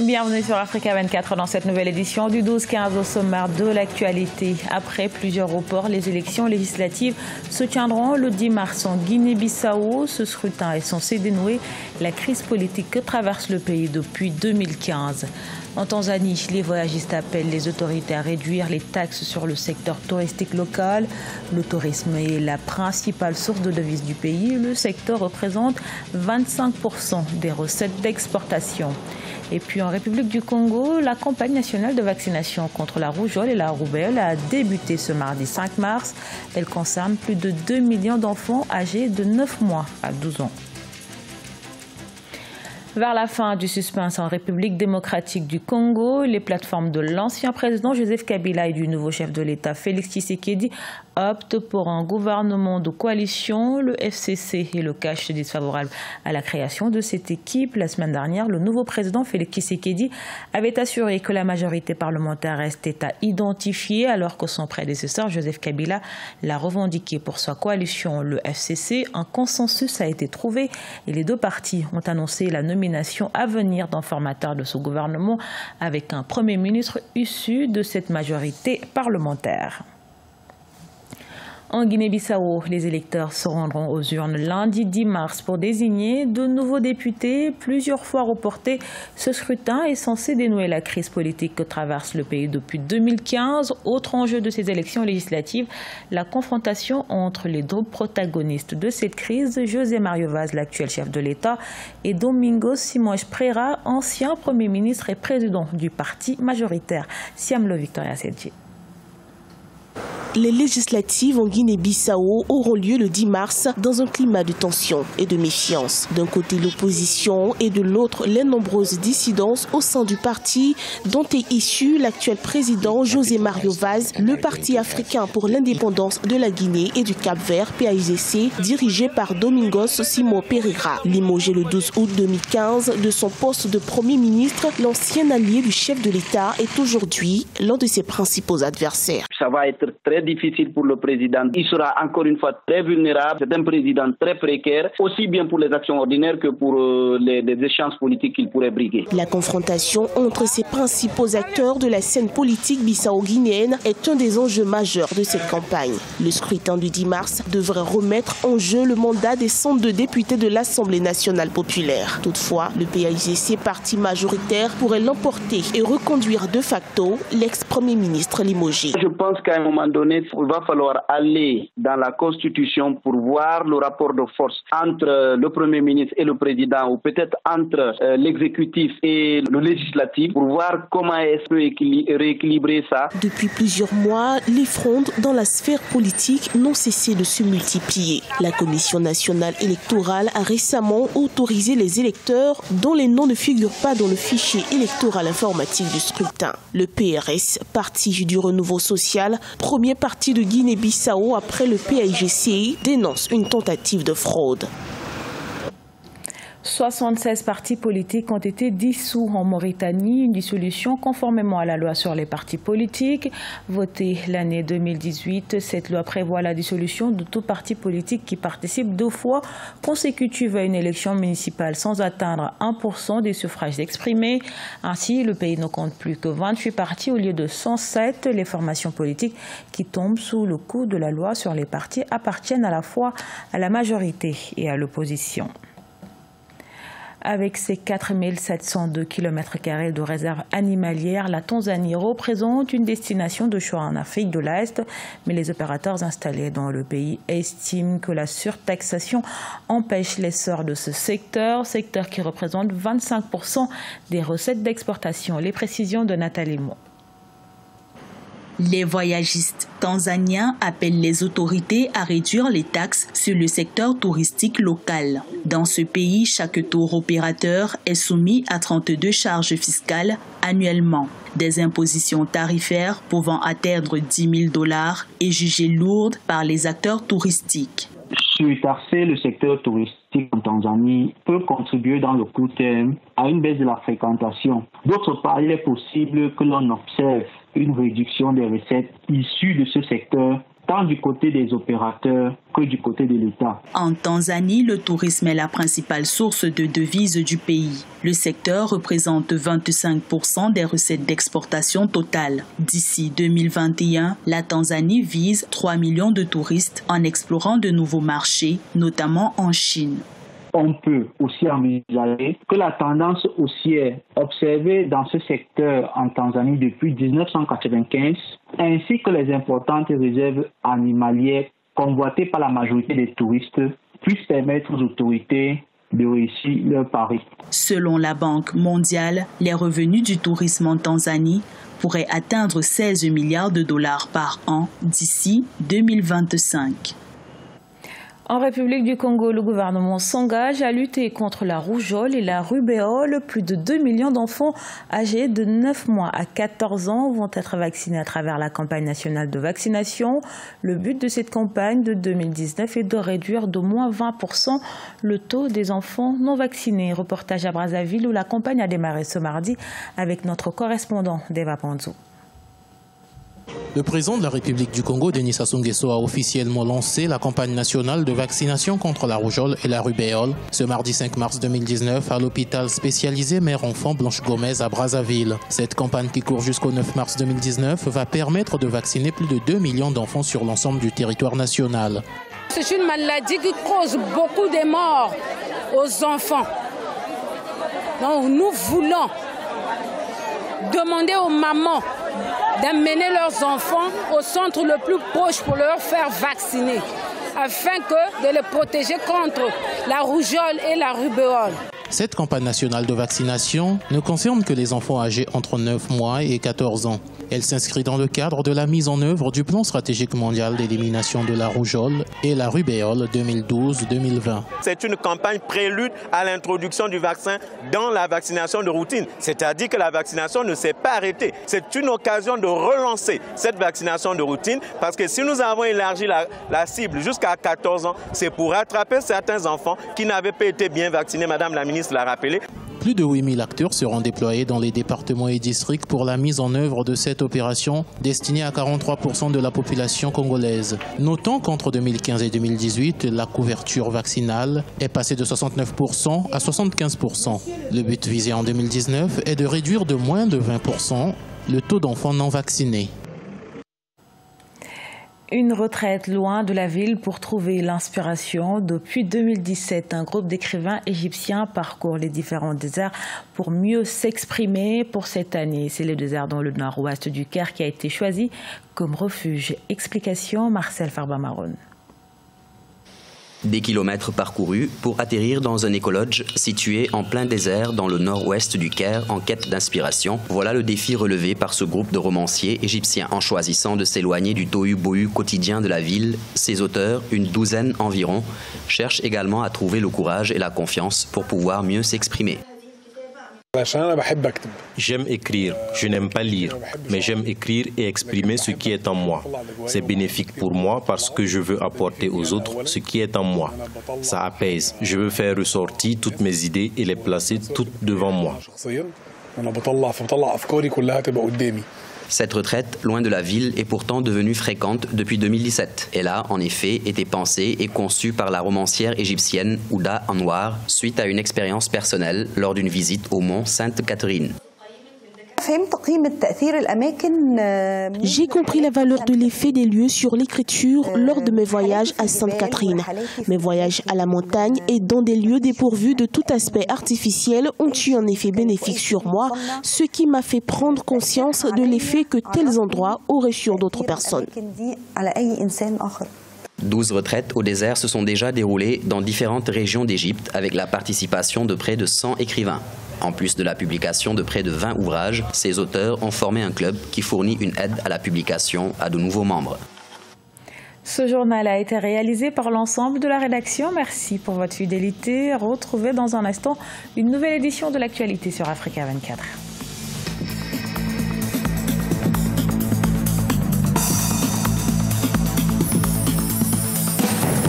Bienvenue sur Africa 24 dans cette nouvelle édition du 12-15 au sommaire de l'actualité. Après plusieurs reports, les élections législatives se tiendront le 10 mars en Guinée-Bissau. Ce scrutin est censé dénouer la crise politique que traverse le pays depuis 2015. En Tanzanie, les voyagistes appellent les autorités à réduire les taxes sur le secteur touristique local. Le tourisme est la principale source de devises du pays. Le secteur représente 25% des recettes d'exportation. Et puis en République du Congo, la campagne nationale de vaccination contre la rougeole et la roubeole a débuté ce mardi 5 mars. Elle concerne plus de 2 millions d'enfants âgés de 9 mois à 12 ans. Vers la fin du suspense en République démocratique du Congo, les plateformes de l'ancien président Joseph Kabila et du nouveau chef de l'État Félix Tshisekedi optent pour un gouvernement de coalition. Le FCC et le disent favorables à la création de cette équipe. La semaine dernière, le nouveau président Félix Tshisekedi avait assuré que la majorité parlementaire restait à identifier alors que son prédécesseur Joseph Kabila l'a revendiqué pour sa coalition. Le FCC, un consensus a été trouvé et les deux partis ont annoncé la nomination à venir d'un formateur de ce gouvernement avec un Premier ministre issu de cette majorité parlementaire. En Guinée-Bissau, les électeurs se rendront aux urnes lundi 10 mars pour désigner de nouveaux députés. Plusieurs fois reporté, ce scrutin est censé dénouer la crise politique que traverse le pays depuis 2015. Autre enjeu de ces élections législatives, la confrontation entre les deux protagonistes de cette crise, José Mario Vaz, l'actuel chef de l'État, et Domingos Simões Pereira, ancien Premier ministre et président du parti majoritaire. Siamlo Victoria Sedji. Les législatives en Guinée-Bissau auront lieu le 10 mars dans un climat de tension et de méfiance. D'un côté l'opposition et de l'autre les nombreuses dissidences au sein du parti dont est issu l'actuel président José Mario Vaz, le Parti africain pour l'indépendance de la Guinée et du Cap-Vert, PAIGC, dirigé par Domingos Simon Pereira. Limogé le 12 août 2015 de son poste de Premier ministre, l'ancien allié du chef de l'État est aujourd'hui l'un de ses principaux adversaires. Difficile pour le président. Il sera encore une fois très vulnérable. C'est un président très précaire, aussi bien pour les actions ordinaires que pour euh, les, les échanges politiques qu'il pourrait briguer. La confrontation entre ces principaux acteurs de la scène politique bissau-guinéenne est un des enjeux majeurs de cette campagne. Le scrutin du 10 mars devrait remettre en jeu le mandat des 102 députés de l'Assemblée nationale populaire. Toutefois, le PAIGC, parti majoritaire, pourrait l'emporter et reconduire de facto l'ex-premier ministre limogé. Je pense qu'à un moment donné, il va falloir aller dans la Constitution pour voir le rapport de force entre le Premier ministre et le Président, ou peut-être entre euh, l'exécutif et le législatif, pour voir comment est-ce peut rééquilibrer ça. Depuis plusieurs mois, les frondes dans la sphère politique n'ont cessé de se multiplier. La Commission nationale électorale a récemment autorisé les électeurs dont les noms ne figurent pas dans le fichier électoral informatique du scrutin. Le PRS, parti du renouveau social, premier parti de Guinée-Bissau après le PAIGC, dénonce une tentative de fraude. 76 partis politiques ont été dissous en Mauritanie, une dissolution conformément à la loi sur les partis politiques. Votée l'année 2018, cette loi prévoit la dissolution de tout parti politique qui participe deux fois consécutives à une élection municipale sans atteindre 1% des suffrages exprimés. Ainsi, le pays ne compte plus que 28 partis au lieu de 107. Les formations politiques qui tombent sous le coup de la loi sur les partis appartiennent à la fois à la majorité et à l'opposition. Avec ses 4702 km de réserves animalières, la Tanzanie représente une destination de choix en Afrique de l'Est, mais les opérateurs installés dans le pays estiment que la surtaxation empêche l'essor de ce secteur, secteur qui représente 25% des recettes d'exportation. Les précisions de Nathalie Moore. Les voyagistes tanzaniens appellent les autorités à réduire les taxes sur le secteur touristique local. Dans ce pays, chaque tour opérateur est soumis à 32 charges fiscales annuellement, des impositions tarifaires pouvant atteindre 10 000 dollars et jugées lourdes par les acteurs touristiques. Surtaxer le secteur touristique en Tanzanie peut contribuer dans le court terme à une baisse de la fréquentation. D'autre part, il est possible que l'on observe une réduction des recettes issues de ce secteur tant du côté des opérateurs que du côté de l'État. En Tanzanie, le tourisme est la principale source de devises du pays. Le secteur représente 25% des recettes d'exportation totales. D'ici 2021, la Tanzanie vise 3 millions de touristes en explorant de nouveaux marchés, notamment en Chine on peut aussi envisager que la tendance haussière observée dans ce secteur en Tanzanie depuis 1995, ainsi que les importantes réserves animalières convoitées par la majorité des touristes, puissent permettre aux autorités de réussir leur pari. Selon la Banque mondiale, les revenus du tourisme en Tanzanie pourraient atteindre 16 milliards de dollars par an d'ici 2025. En République du Congo, le gouvernement s'engage à lutter contre la rougeole et la rubéole. Plus de 2 millions d'enfants âgés de 9 mois à 14 ans vont être vaccinés à travers la campagne nationale de vaccination. Le but de cette campagne de 2019 est de réduire d'au moins 20% le taux des enfants non vaccinés. Reportage à Brazzaville où la campagne a démarré ce mardi avec notre correspondant Deva Panzo. Le président de la République du Congo, Denis Sassou Nguesso, a officiellement lancé la campagne nationale de vaccination contre la rougeole et la rubéole ce mardi 5 mars 2019 à l'hôpital spécialisé mère-enfant Blanche Gomez à Brazzaville. Cette campagne qui court jusqu'au 9 mars 2019 va permettre de vacciner plus de 2 millions d'enfants sur l'ensemble du territoire national. C'est une maladie qui cause beaucoup de morts aux enfants. Donc nous voulons demander aux mamans d'amener leurs enfants au centre le plus proche pour leur faire vacciner, afin que de les protéger contre la rougeole et la rubéole. Cette campagne nationale de vaccination ne concerne que les enfants âgés entre 9 mois et 14 ans. Elle s'inscrit dans le cadre de la mise en œuvre du plan stratégique mondial d'élimination de la rougeole et la rubéole 2012-2020. C'est une campagne prélude à l'introduction du vaccin dans la vaccination de routine, c'est-à-dire que la vaccination ne s'est pas arrêtée. C'est une occasion de relancer cette vaccination de routine parce que si nous avons élargi la, la cible jusqu'à 14 ans, c'est pour rattraper certains enfants qui n'avaient pas été bien vaccinés, Madame la ministre Plus de 8000 acteurs seront déployés dans les départements et districts pour la mise en œuvre de cette opération destinée à 43% de la population congolaise. Notons qu'entre 2015 et 2018, la couverture vaccinale est passée de 69% à 75%. Le but visé en 2019 est de réduire de moins de 20% le taux d'enfants non vaccinés. Une retraite loin de la ville pour trouver l'inspiration. Depuis 2017, un groupe d'écrivains égyptiens parcourt les différents déserts pour mieux s'exprimer. Pour cette année, c'est le désert dans le nord-ouest du Caire qui a été choisi comme refuge. Explication Marcel Farbamaron. Des kilomètres parcourus pour atterrir dans un écolodge situé en plein désert dans le nord-ouest du Caire en quête d'inspiration. Voilà le défi relevé par ce groupe de romanciers égyptiens. En choisissant de s'éloigner du tohu-bohu quotidien de la ville, ces auteurs, une douzaine environ, cherchent également à trouver le courage et la confiance pour pouvoir mieux s'exprimer. J'aime écrire, je n'aime pas lire, mais j'aime écrire et exprimer ce qui est en moi. C'est bénéfique pour moi parce que je veux apporter aux autres ce qui est en moi. Ça apaise. Je veux faire ressortir toutes mes idées et les placer toutes devant moi. Cette retraite, loin de la ville, est pourtant devenue fréquente depuis 2017. Elle a, en effet, été pensée et conçue par la romancière égyptienne Ouda Anwar suite à une expérience personnelle lors d'une visite au mont Sainte-Catherine. J'ai compris la valeur de l'effet des lieux sur l'écriture lors de mes voyages à Sainte-Catherine. Mes voyages à la montagne et dans des lieux dépourvus de tout aspect artificiel ont eu un effet bénéfique sur moi, ce qui m'a fait prendre conscience de l'effet que tels endroits auraient sur d'autres personnes. 12 retraites au désert se sont déjà déroulées dans différentes régions d'Égypte avec la participation de près de 100 écrivains. En plus de la publication de près de 20 ouvrages, ces auteurs ont formé un club qui fournit une aide à la publication à de nouveaux membres. Ce journal a été réalisé par l'ensemble de la rédaction. Merci pour votre fidélité. Retrouvez dans un instant une nouvelle édition de l'actualité sur Africa 24.